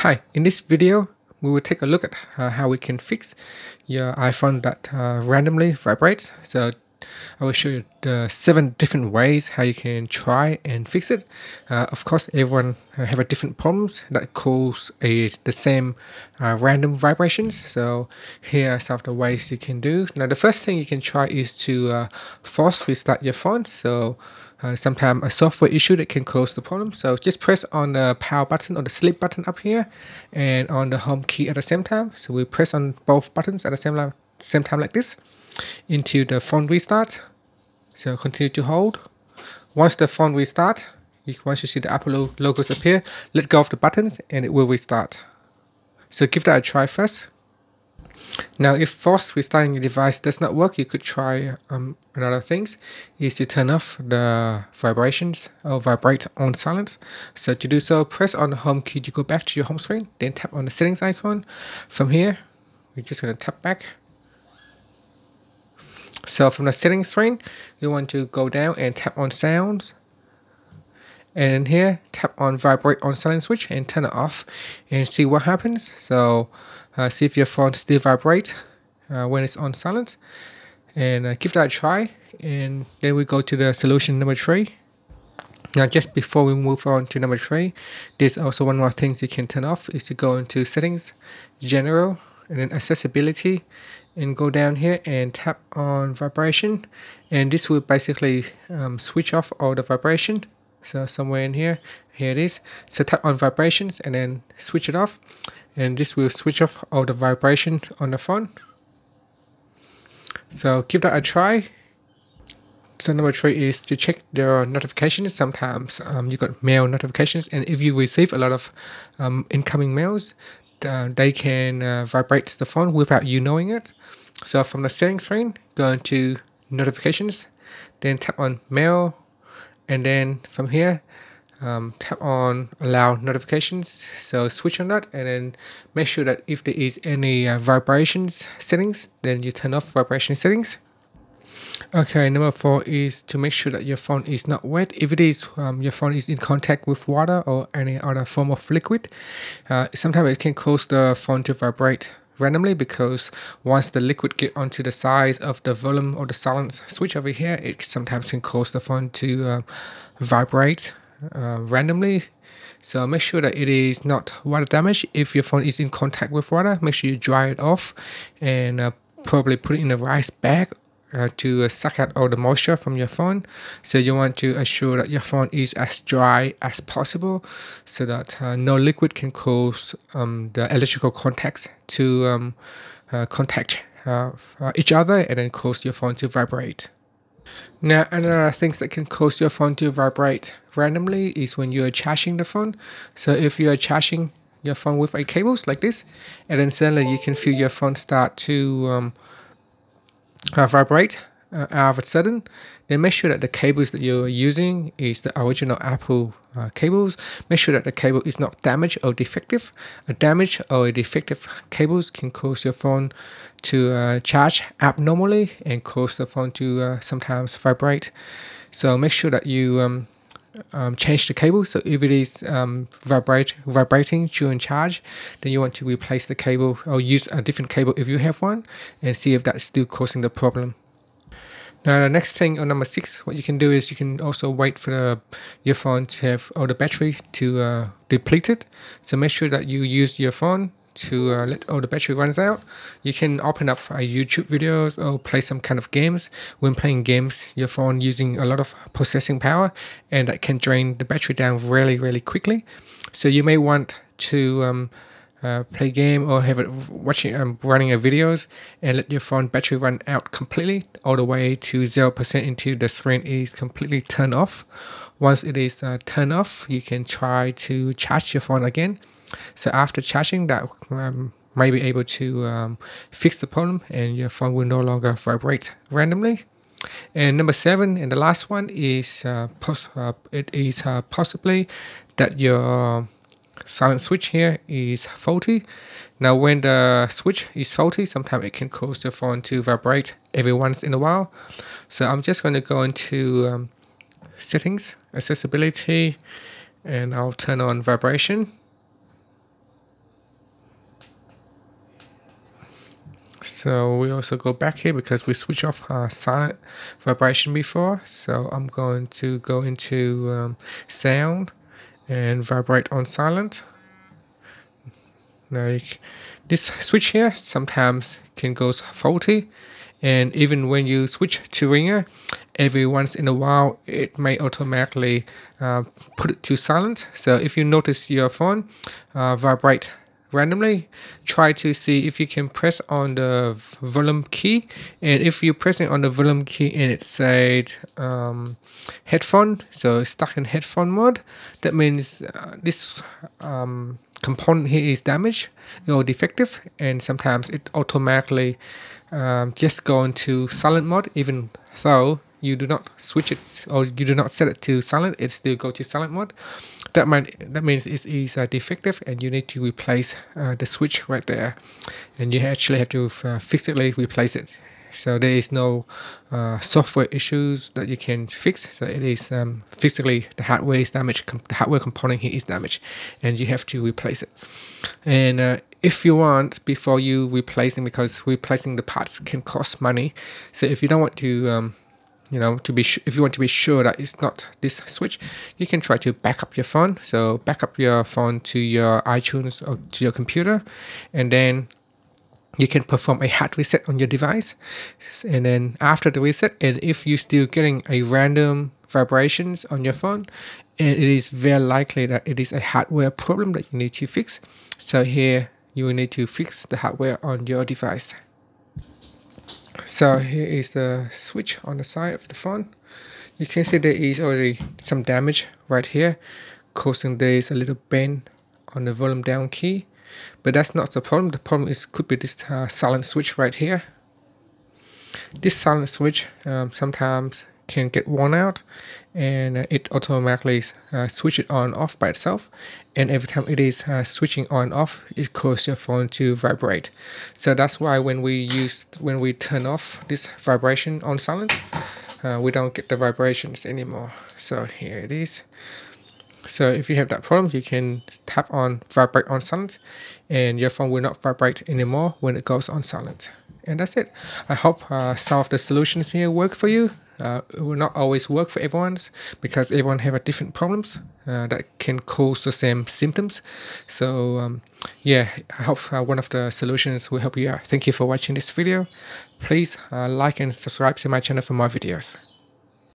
Hi, in this video, we will take a look at uh, how we can fix your iPhone that uh, randomly vibrates. So I will show you the seven different ways how you can try and fix it. Uh, of course, everyone have a different problems that cause a, the same uh, random vibrations. So here are some of the ways you can do. Now, the first thing you can try is to uh, force restart your phone. So uh, sometimes a software issue that can cause the problem. So just press on the power button or the sleep button up here and on the home key at the same time. So we press on both buttons at the same, same time like this into the phone restart. So continue to hold. Once the phone restart, once you see the Apple logos appear, let go of the buttons and it will restart. So give that a try first. Now, if force restarting your device does not work, you could try um, another things is to turn off the vibrations or vibrate on silence. So to do so, press on the home key to go back to your home screen, then tap on the settings icon. From here, we're just going to tap back so from the settings screen, you want to go down and tap on sounds. And here, tap on vibrate on silent switch and turn it off and see what happens. So uh, see if your phone still vibrate uh, when it's on silent. And uh, give that a try. And then we go to the solution number three. Now, just before we move on to number three, there's also one more thing you can turn off is to go into settings, general, and then accessibility and go down here and tap on vibration and this will basically um, switch off all the vibration so somewhere in here here it is. So tap on vibrations and then switch it off. And this will switch off all the vibration on the phone. So give that a try. So number three is to check the notifications. Sometimes um, you got mail notifications. And if you receive a lot of um, incoming mails uh, they can uh, vibrate the phone without you knowing it. So from the settings screen, go into notifications, then tap on mail, and then from here, um, tap on allow notifications. So switch on that, and then make sure that if there is any uh, vibrations settings, then you turn off vibration settings. Okay, number four is to make sure that your phone is not wet. If it is, um, your phone is in contact with water or any other form of liquid, uh, sometimes it can cause the phone to vibrate randomly because once the liquid get onto the size of the volume or the silence switch over here, it sometimes can cause the phone to uh, vibrate uh, randomly. So make sure that it is not water damaged. If your phone is in contact with water, make sure you dry it off and uh, probably put it in a rice bag uh, to uh, suck out all the moisture from your phone. So you want to assure that your phone is as dry as possible so that uh, no liquid can cause um, the electrical contacts to um, uh, contact uh, each other and then cause your phone to vibrate. Now, another things that can cause your phone to vibrate randomly is when you are charging the phone. So if you are charging your phone with a cables like this, and then suddenly you can feel your phone start to um, uh, vibrate uh, all of a sudden, then make sure that the cables that you're using is the original Apple uh, cables. Make sure that the cable is not damaged or defective. A damaged or a defective cables can cause your phone to uh, charge abnormally and cause the phone to uh, sometimes vibrate. So make sure that you um, um, change the cable. So if it is um, vibrate vibrating during charge, then you want to replace the cable or use a different cable if you have one, and see if that's still causing the problem. Now the next thing on number six, what you can do is you can also wait for the, your phone to have all the battery to uh, deplete it. So make sure that you use your phone to uh, let all the battery runs out. You can open up uh, YouTube videos or play some kind of games. When playing games, your phone using a lot of processing power and that can drain the battery down really, really quickly. So you may want to um, uh, play game or have it watching um, running a videos and let your phone battery run out completely all the way to 0% until the screen is completely turned off. Once it is uh, turned off, you can try to charge your phone again so after charging that um, may be able to um, fix the problem and your phone will no longer vibrate randomly. And number seven, and the last one is uh, uh, it is uh, possibly that your silent switch here is faulty. Now, when the switch is faulty, sometimes it can cause the phone to vibrate every once in a while. So I'm just going to go into um, settings, accessibility, and I'll turn on vibration so we also go back here because we switch off our silent vibration before. So I'm going to go into um, sound and vibrate on silent. Like this switch here sometimes can go faulty. And even when you switch to ringer every once in a while it may automatically uh, put it to silent. So if you notice your phone uh, vibrate randomly try to see if you can press on the volume key. And if you're pressing on the volume key and it said um, headphone so stuck in headphone mode that means uh, this um, component here is damaged or defective and sometimes it automatically um, just go into silent mode even though you do not switch it or you do not set it to silent it still go to silent mode. That might that means it is uh, defective and you need to replace uh, the switch right there. And you actually have to uh, physically replace it. So there is no uh, software issues that you can fix. So it is um, physically the hardware is damaged the hardware component here is damaged and you have to replace it. And uh, if you want before you replacing because replacing the parts can cost money. So if you don't want to um, you know to be if you want to be sure that it's not this switch you can try to back up your phone. So back up your phone to your itunes or to your computer and then you can perform a hard reset on your device. And then after the reset and if you're still getting a random vibrations on your phone and it is very likely that it is a hardware problem that you need to fix. So here you will need to fix the hardware on your device so here is the switch on the side of the phone. You can see there is already some damage right here causing there is a little bend on the volume down key. But that's not the problem. The problem is could be this uh, silent switch right here. This silent switch um, sometimes can get worn out and it automatically uh, switch it on off by itself. And every time it is uh, switching on off it causes your phone to vibrate. So that's why when we use when we turn off this vibration on silent uh, we don't get the vibrations anymore. So here it is. So if you have that problem you can tap on vibrate on silent and your phone will not vibrate anymore when it goes on silent. And that's it. I hope uh, some of the solutions here work for you uh, it will not always work for everyone's because everyone have a different problems uh, that can cause the same symptoms. So um, yeah i hope uh, one of the solutions will help you out. Thank you for watching this video. Please uh, like and subscribe to my channel for more videos